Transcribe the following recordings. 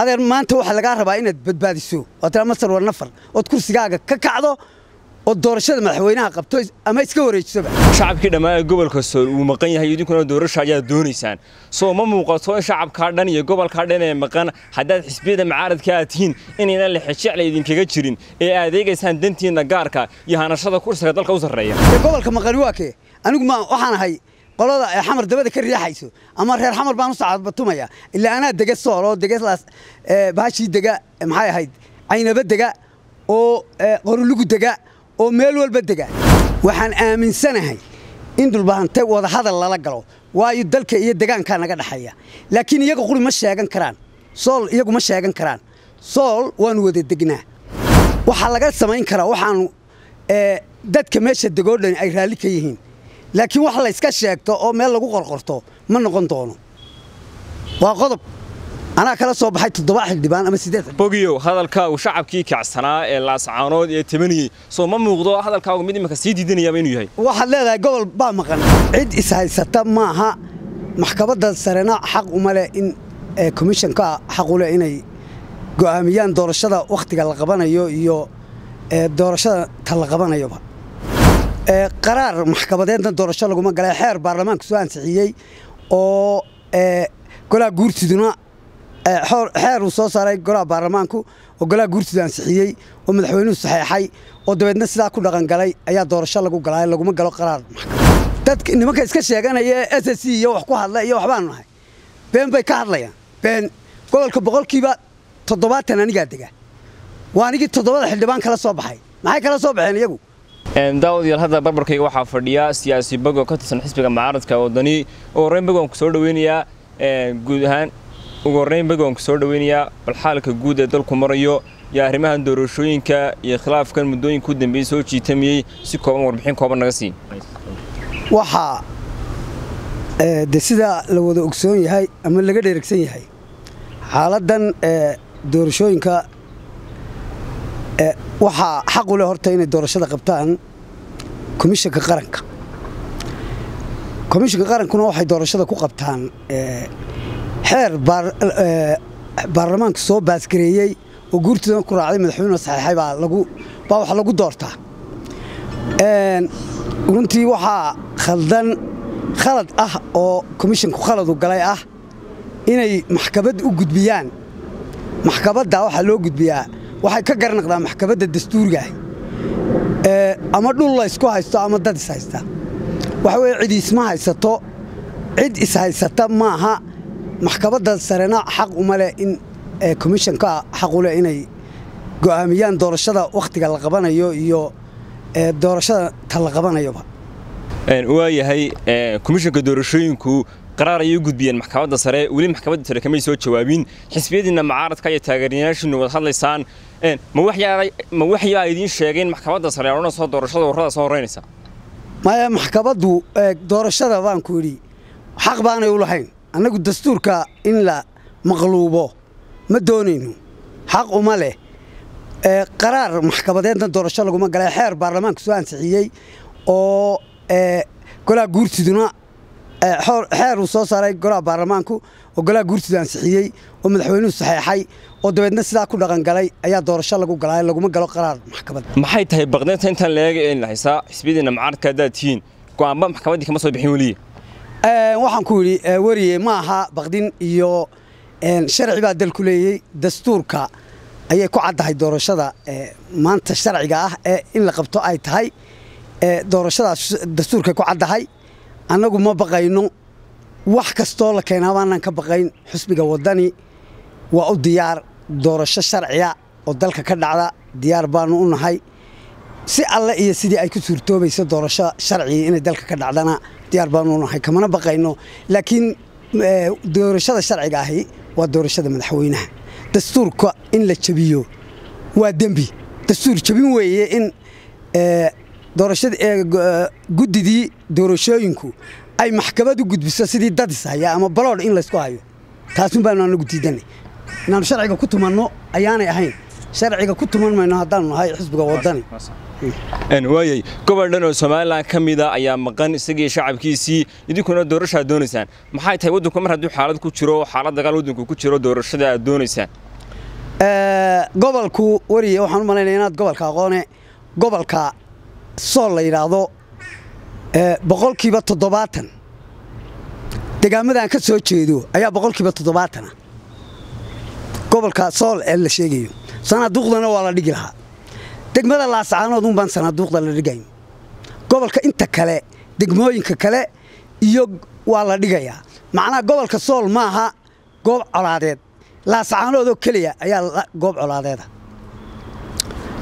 adeer maanta waxaa lagaa rabaa inaad badbaadiso oo tira masar war nafar ood kursigaaga ka kacdo oo doorashada madaxweynaha qabto ama iska wareejisoba shacabkii dhammaan ee gobolka sool uu maqan yahay idinkuna doorasho ayaad doonaysaan. Soo ma muuqato in shacabkaa dhan iyo gobolkaa dhan ee maqan haddaad xisbiyada mucaaradka aad tihiin inaynan lexejecla idinkaga jirin ee adeegaysaan dantiinna gaarka iyo hanashada kursiga dalka u sarreeya. Gobolka maqani waa kee? Anigu ma waxaan ahay qolada ee xamar dabada ka riixayso ama reer xamar baan u sacadbatumaya ilaa anaa dega sool oo degaslaas bahashii dega maxay ahayd? Caynaba dega oo qorulugu dega oo meel walba dega. Waxaan aaminsanahay in dhulbahante wadahadal lala galo waayo dalka iyo degaankaa naga dhexeeya laakiin iyaga quri ma sheegan karaan. Sool iyagu ma sheegan karaan. Sool waanu wada degnaa. Waxaa laga samayn karaa waxaanu dadka meesha degoo dhan ay raalli ka yihiin laakiin wax layska sheegto oo meel lagu qorqorto ma noqon doono. Waa qodob. Anaa kala soo baxay toddoba xildhibaan ama bogiyow hadalkaagu shacabkii kacsanaa ee laascaanood ee tabaniyey soo ma muuqdo hadalkaagu mid imika sii diidanayaaba inuu yahay? Waxaad leedahay gobol baa maqan cid ishaysata maaha. Maxkamadda sarena xaq uma leh in komishanka xaq u leh inay go'aamiyaan doorashada wakhtiga la qabanayo iyo doorashada ta la qabanayoba qaraar maxkamadeedna doorasho laguma galay xeer baarlamaanka soo ansixiyey oo golaha guurtiduna xeer uu soo saaray golaha baarlamaanku oo golaha guurtidu ansixiyey oo madaxweynuhu saxeexay oo dabeedna sidaa ku dhaqangalay ayaa doorasho lagu galay laguma galo qaraar. Dadka nimanka iska sheeganaya s s iyo wax ku hadla iyo waxbaanu nahay. Been bay ka hadlayaan. Been gobolka boqolkiiba toddobaatan anigaa dega. Waa anigii toddobada xildhibaan kala soo baxay. Maxay kala soo baxeen iyagu daawadayaal hadda barbarkayga waxaa fadhiya siyaasi bago ka tirsan xisbiga mucaaradka wadani. Ugu horreyn bagoon ku soo dhaweynayaa guud ahaan ugu horreyn bagoon ku soo dhaweynayaa bal guud ee dalku marayo iyo arrimahan doorashooyinka iyo khilaafkan muddooyinka u dambeeyey soo jiitamiyey si kooban warbixin kooban naga sii waxaa de sidaa la wada ogsoon yahay ama laga dheregsan yahay xaaladdan doorashooyinka waxaa xaq u leh horta inay doorashada qabtaan komishanka qaranka. Komishanka qarankuna waxay doorashada ku qabtaan xeer baarlamaanka soo baasgareeyey oo guurtoodan ku raacday madaxweynuhu saxeexay baa wax lagu doortaa. Runtii waxaa khaldan khalad ah oo komishanku khaladu galay ah inay maxkamad u gudbiyaan. Maxkamadda waxaa loo gudbiyaa waxay ka garnaqdaa maxkamadda dastuurigaah ama dhul laysku haysto ama dad is haysta. Waxa weye cid isma haysato cid is haysata maaha. Maxkamadda sarena xaq uma leh in komishanka xaq u leh inay go'aamiyaan doorashada wakhtiga la qabanayo iyo doorashada ta qabanayoba. Waayahay komishanka doorashooyinku qaraar ayay u gudbiyeen maxkamadda sare. Weli maxkamadda sare kamay soo jawaabin. Xisbiyadiinna mucaaradka iyo taageerayaashiinu wad hadlaysaan. Ma waxyaa idiin sheegeen maxkamadda sare odhan soo doorashada warrada soo horeynaysa maya maxkamaddu doorashada baan ku yidhi xaq baanay u lahayn. Annagu dastuurka in la maqluubo ma doonayno. Xaq uma leh. Qaraar maxkamadeedna doorasho laguma galay. Xeer baarlamaanka soo ansixiyey oo golaha guurtiduna xeer uu soo saaray golaha baarlamaanku oo golaha guurtidu ansixiyey oo madaxweynuhu saxeexay oo dabeedna sidaa ku dhaqangalay ayaa doorasho lagu galay laguma galo qaraar maxkamadda. Maxay tahay baqdeynta intaan leega ee lahaysaa xisbiyadiina mucaaradka haddaad tihiin go'aanba maxkamaddii kama soo bixin weliya waxaan ku yidhi weriye ma aha baqdin iyo sharci baa dalku leeyey dastuurka ayay ku caddahay doorashada maanta sharciga ah ee in la qabto ay tahay doorashadaas dastuurkay ku caddahay annagu ma baqayno. Wax kastoo la keenaa baanaan ka baqayn. Xusbiga waddani waa u diyaar. Doorasho sharciya oo dalka ka dhacda. Diyaar baannu u nahay. Si alle iyo sidii ay ku suurtoobayso doorasho sharciga inay dalka ka dhacdana diyaar baannu u nahay. Kamana baqayno. Laakiin doorashada sharciga ahi waa doorashada madaxweynaha. Dastuurka in la jebiyo waa dembi. Dastuur jebin weeye in guddidii doorashooyinku ay maxkamad u gudbiso sidii dad is haya ama baloodh in laysku hayo. Taasun baanu anagu diidanay inaanu sharciga ku tumanno ayaanay ahayn. Sharciga ku tuman mayno haddaanu nahay xisbiga waddani. Waayay gobol dhan oo somalilan ka mida ayaa maqan isagii shacabkiisii idinkuna doorasho aad doonaysaan. Maxay tahay waddanku mar hadduu xaalad ku jiro xaalad dagaal waddanku ku jiro doorashada aad doonaysaan? Gobolku wariye waxaan u malaynaya inaad gobolka aqoone. Gobolka sool la yidhaahdo boqolkiiba toddobaatan. Degaamadan ka soo jeedo ayaa boqolkiiba toddobaatana gobolka sool ee la sheegayo sanaaduuqdana waa la dhigi lahaa. Degmada laascaanood un baan sanaaduuqda la dhigayn. Gobolka inta kale degmooyinka kale iyo waa la dhigayaa. Macnaha gobolka sool maaha goob colaadeed. Laascaanoodoo keliya ayaa goob colaadeeda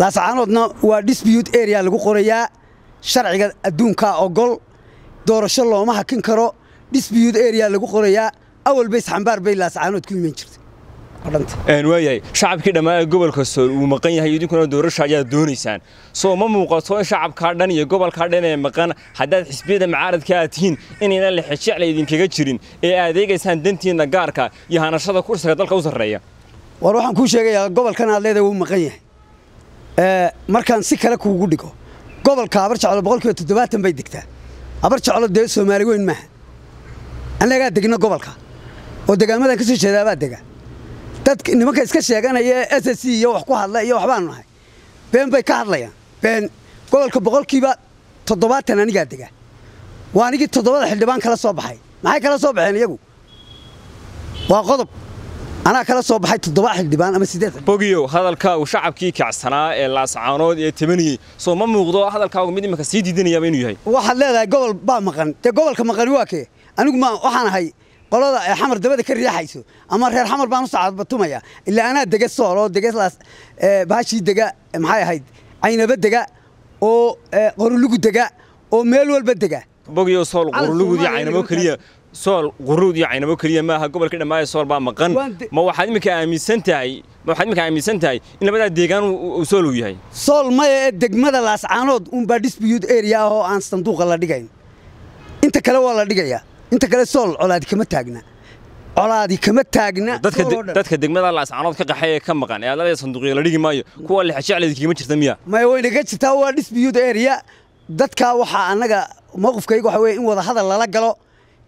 laascaanoodna waa dispute area lagu qorayaa sharciga adduunkaa ogol doorasho looma hakin karo. Dispute area lagu qorayaa awal bays xambaar bay laascaanood ku iman jirtay. Waayahay shacabkii dhammaan ee gobolka sool uu maqan yahay idinkuna doorasha ayaad doonaysaan. Soo ma muuqato in shacabkaa dhan iyo gobolkaa dhan ee maqan haddaad xisbiyada mucaaradka aad tihiin inayna lexejecla idinkaga jirin ee adeegaysaan dantiinna gaarka iyo hanashada kursiga dalka u sarreeya. War waxaan kuu sheegayaa gobolkan aad leedahay wuu maqan yahay markaan si kale kuugu dhigo gobolka habar jeclo boqolkiiba toddobaatan bay degtaa habar jeclo dee soomaali weyn maaha annagaa degna gobolka. Oo degaamadan ka soo jeedaabaa dega. Dadka nimanka iska sheeganaya s s iyo wax ku hadla iyo waxbaanu nahay. Been bay ka hadlayaan. Been gobolka boqolkiiba toddobaatan anigaa dega. Waa anigii toddobada xildhibaan kala soo baxay. Maxay kala soo baxeen iyagu? Waa qodob anaa kala soo baxay toddoba xildhibaan ama siddeed bogiyow hadalkaagu shacabkii kacsanaa ee laascaanood ee tabaniyey soo ma muuqdo hadalkaagu mid imanka sii diidanayaaba inuu yahay? Waxaad leedahay gobol baa maqan. Dee gobolka maqani waa kee? Anigu ma waxaan ahay qolada ee xamar dabada ka riixayso ama reer xamar baan u sacadbatumaya ilaa anaa dega sool oo dega baashii dega maxay ahayd caynaba dega oo qorulugu dega oo meel walba dega bogiyow sool qurulugud iyo caynabo keliya sool quruud iyo caynabo keliya maaha gobolka dhammaaya sool baa maqan. Ma waxaad iminka aaminsan tahay ma waxaad iminka aaminsan tahay in labadaa deegaan uu sool uu yahay? Sool maya ee degmada laascaanood unbaa dispute area ah oo aan sanduuqa la dhigayn. Inta kale waa la dhigayaa. Inta kale sool colaadi kama taagna. Colaadi kama taagna dadka degmada laascaanood ka qaxay ee ka maqan ee adalada sanduuqya la dhigi maayo. Kuwa lexjecleed jirta miya. Maya waynaga jirtaa waa dispute area. Dadkaa waxaa annaga mowqifkayga waxa weye in wada hadal lala galo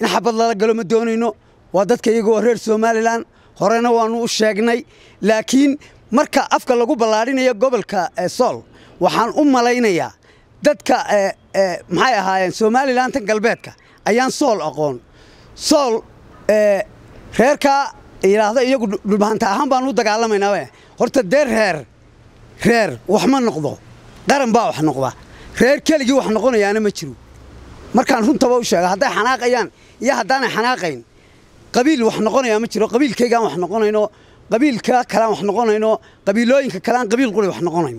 in xabad lala galo ma doonayno? Waa dadka iyaga oo reer somalilan horena waannu u sheegnay. Laakiin marka afka lagu ballaadhinayo gobolka sool waxaan u malaynayaa dadka maxay ahaayeen somalilantan galbeedka ayaan sool aqoon. Sool reerkaa yidhaahda iyagu dhulbahanta ahaan baan u dagaalamaynaa horta dee reer reer wax ma noqdo. Qaran baa wax noqda. Reer keligii wax noqonayaana ma jiro markaan runtaba u sheega hadday xanaaqayaan iyo haddaanay xanaaqayn qabiil wax noqonayaa ma jiro qabiilkaygaan wax noqonayno qabiilka kalaan wax noqonayno qabiilooyinka kaleaan qabiil quri wax noqonayn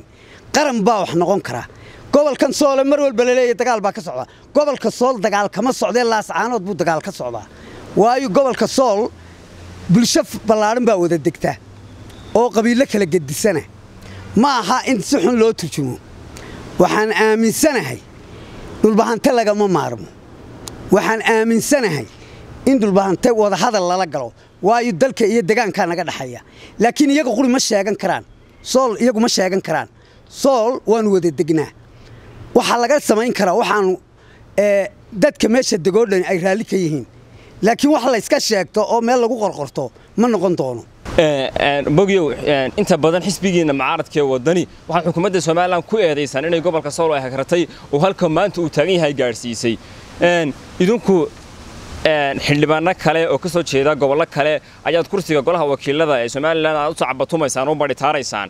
qaran baa wax noqon karaa gobolkan soole mar walba laleeyahy dagaal baa ka socda. Gobolka sool dagaal kama socdee laascaanood buu dagaal ka socdaa. Waayo gobolka sool bulsho ballaadhan baa wada degta oo qabiillo kala gedisana. Ma aha in si xun loo turjumo. Waxaan aaminsanahay dhulbahante lagama maarmo. Waxaan aaminsanahay in dhulbahante wadahadal lala galo waayo dalka iyo degaankaa naga dhexeeya laakiin iyaga quri ma sheegan karaan. Sool iyagu ma sheegan karaan. Sool waanu wada degnaa. Waxaa laga samayn karaa waxaanu dadka meesha degoo dhan ay raalli ka yihiin. Laakiin wax layska sheegto oo meel lagu qorqorto ma noqon doono bogyow inta badan xisbigiinna mucaaradka ee waddani waxaad xukuumadda somalilan ku eedaysaan inay gobolka sool ay hagratay oo halka maanta uu taagan yahay gaadhsiisay idinku xildhibaano kale oo ka soo jeeda gobollo kale ayaad kursiga golaha wakiilada ee somalilan aad u sacabatumaysaan oo badhitaaraysaan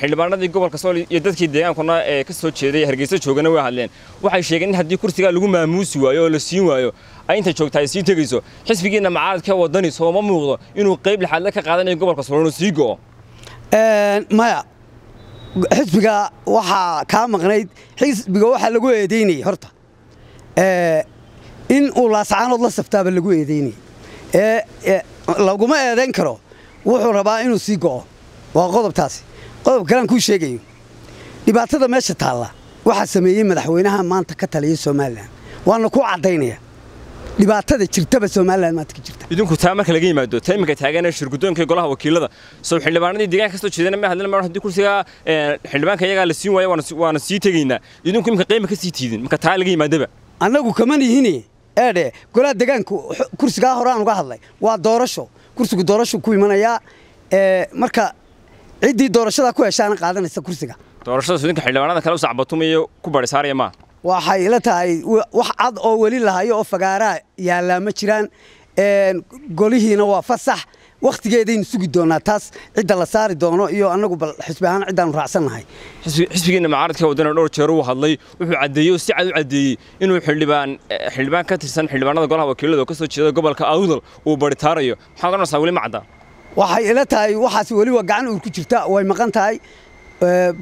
xildhibaanadii gobolka sool iyo dadkii deegaankuna ee ka soo jeeday hargeysa joogana way hadleen. Waxay sheegeen in haddii kursigaa lagu maamuusi waayo oo la siin waayo ay inta joogta ay sii tegayso. Xisbigiinna mucaaradka waddani sooma muuqdo inuu qayb lixaadle ka qaadanayo gobolka sool inuu sii go'o maya xisbiga waxaa kaa maqnayd xisbiga waxaa lagu eedaynayay horta in uu laascaanood la saftaaba lagu eedaynayay laguma eedayn karo. Wuxuu rabaa inuu sii go'o. Waa qodobtaasi. Qodobka kalean kuu sheegayo. Dhibaatada meesha taalla. Waxaa sameeyey madaxweynaha maanta ka taliya somalilan waana ku caddaynaya. Dhibaatada jirtaba somalilan maanta ka jirta. Idinku taa marka laga yimaado ta iminka taagan ee golaha wakiilada. Sow xildhibaanadii deegaanka ka soo jeedana ma hadlan haddii kursigaa xildhibaanka iyagaa la siin waayo waana sii tegaynaa. Idinku iminka qiima ka sii tiidin marka taa laga yimaadaba. Annagu kaman yihine eedhe golaha degaanku kursigaa hore aan uga hadlay waa doorasho. Kursigu doorashu ku imanayaa marka ciddii doorashada ku heshaana qaadanaysa kursiga. Doorashada sudinka xildhibaanada kale u ku badhisaaraya maa waxay ila tahay wax cad oo weli lahayo oo fagaaraa yaallaa ma jiraan. Golihiina waa fasax wakhtigeedaynu sugi doonaa taas cidda la saari doono iyo annagu bal xisbi ahaan ciddaanu raacsannahay xisbigiina mucaaradka wadana dhowr jeer uu hadlay wuxuu caddeeyey oo si cad u caddeeyey inuu xildhibaan xildhibaan ka tirsan xildhibaanada golaha wakiilada oo ka soo jeeda gobolka awdal uu baritaarayo. Maxaad odhanaysaa weli ma cadda? Waxay ila tahay waxaas weli waa gacan uur ku jirta way maqan tahay.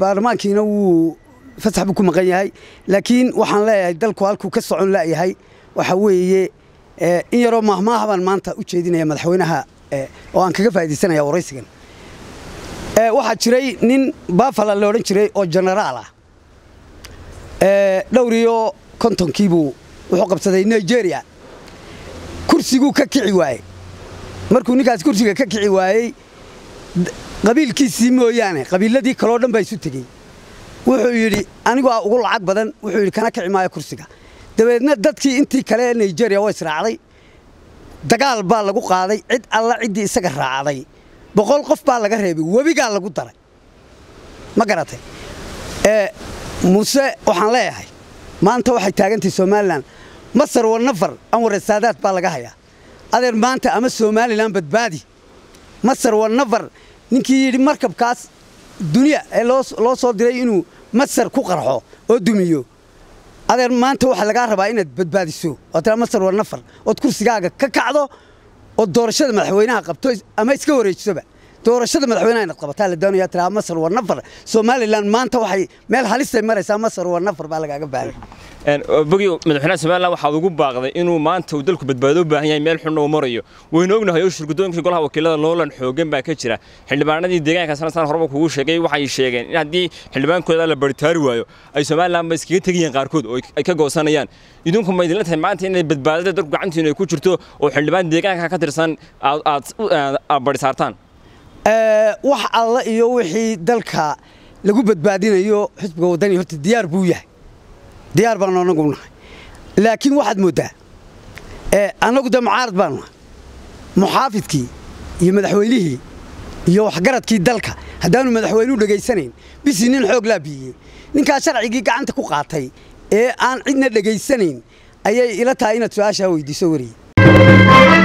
Baarlamaankiina wuu fasax buu ku maqan yahay laakiin waxaan leeyahay dalku halkuu ka socon la'yahay waxa weeye in yaroo mahmaaha baan maanta u jeedinaya madaxweynaha oo aan kaga faa'iidaysanaya waraysigan. Waxaa jiray nin bafala la odhan jiray oo genaraal ah. Dhowr iyo kontonkiibuu wuxuu qabsaday nigeria. Kursiguu ka kici waayey. Markuu ninkaas kursiga ka kici waayey qabiilkiisii mooyaane qabiiladii kaleo dhan baa isu tegey. Wuxuu yidhi anigoo ugu lacag badan. Wuxuu yidhi kana kici maayo kursiga. Dabeedna dadkii intii kale ee nigeria waa israacday dagaal baa lagu qaaday cid alla ciddii isaga raacday. Boqol qof baa laga reebay webigaa lagu daray. Ma garatay? Muse waxaan leeyahay maanta waxay taagantahay somalilan masar wa nafar anwar saadaad baa laga hayaa. Adeer maanta ama somalilan badbaadi masar wa nafar ninkii yidhi markabkaas duniya ee loo soo diray inuu masar ku qarxo oo dumiyo adeer maanta waxaa lagaa rabaa inaad badbaadiso oo tira masar war nafar ood kursigaaga ka kacdo oo doorashada madaxweynaha qabto ama iska wareejisoba doorashada madaxweynaha inaad qabataa la doonaya tiraa masar war nafar. Somalilan maanta waxay meel halistay maraysaa masar war nafar baa lagaaga baahay bogi madaxweynaha somalilan waxaad ugu baaqday inuu maanta uu dalku badbaado u baahan yahay meel xunna uu marayo. Waynu ognahay oo shirgudoonkii golaha wakiilada loolan xoogan baa ka jira. Xildhibaanadii deegaanka sanadsan horeba kugu sheegay waxay sheegeen in haddii xildhibaankooda la baritaari waayo ay somalilan ba iskaga tegayeen qaarkood oo ay ka goosanayaan. Idinku ma idinla tahay maanta inay badbaadada dalku gacantiinu ay ku jirto oo xildhibaan deegaanka ka tirsan aad barisaartaan wax alla iyo wixii dalka lagu badbaadinayo xisbiga waddani horta diyaar buu yahay diyaar baanu anagu nahay. Laakiin waxaad mooddaa annagu dee mucaarad baanu nahay muxaafidkii iyo madaxweynihii iyo waxgaradkii dalka haddaanu madaxweynuhu dhegaysanayn bisii nin xoog laabiiyey ninkaa sharcigii gacanta ku qaatay ee aan cidna dhegaysanayn ayay ila tahay inaad su'aashaa weydiiso wariyey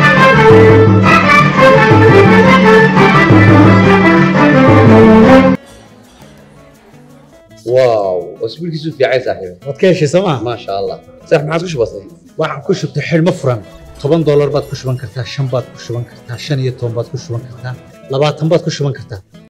wow bas wiilkiisu fiican saaxiibay waad ka heshay soo maa maasha allah saax maxaad ku shubatay waxaan ku shubtay xidhmo furan toban doolar baad ku shuban kartaa shan baad ku shuban kartaa shan iyo toban baad ku shuban kartaa labaatan baad ku shuban kartaa